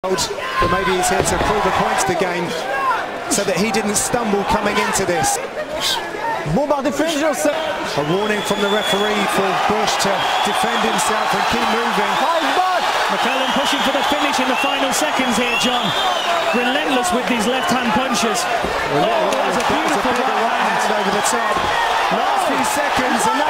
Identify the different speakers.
Speaker 1: but maybe he's here to pull the points to the game so that he didn't stumble coming into this. A warning from the referee for Bush to defend himself and keep moving.
Speaker 2: Fight
Speaker 3: pushing for the finish in the final seconds here, John. Relentless with these left-hand punches.
Speaker 1: Oh, that was a
Speaker 3: beautiful right hand.
Speaker 1: over the top.
Speaker 3: Last few seconds.